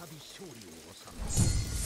再び勝利を収め